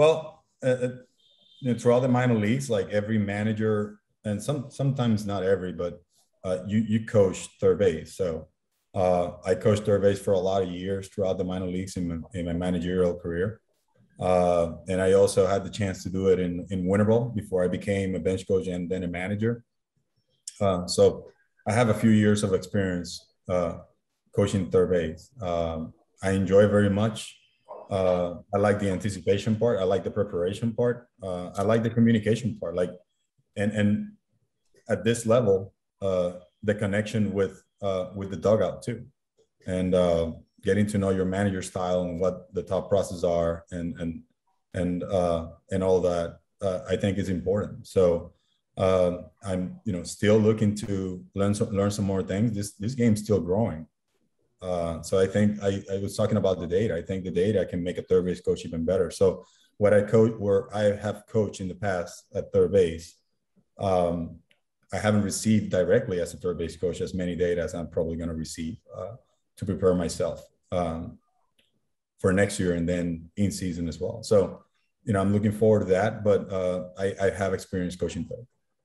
Well, uh, uh, you know, throughout the minor leagues, like every manager, and some sometimes not every, but uh, you you coach third base. So uh, I coached third base for a lot of years throughout the minor leagues in my, in my managerial career. Uh, and I also had the chance to do it in, in winter ball before I became a bench coach and then a manager. Uh, so I have a few years of experience uh, coaching third base. Um, I enjoy very much. Uh, I like the anticipation part. I like the preparation part. Uh, I like the communication part. Like, and and at this level, uh, the connection with with the dugout too, and getting to know your manager style and what the top processes are and and and uh, and all that uh, I think is important. So uh, I'm you know still looking to learn some, learn some more things. This this game's still growing. Uh, so I think I, I was talking about the data. I think the data I can make a third base coach even better. So what I coach where I have coached in the past at third base, um, I haven't received directly as a third base coach as many data as I'm probably going to receive uh, to prepare myself um, for next year and then in season as well. So, you know, I'm looking forward to that. But uh, I, I have experience coaching third.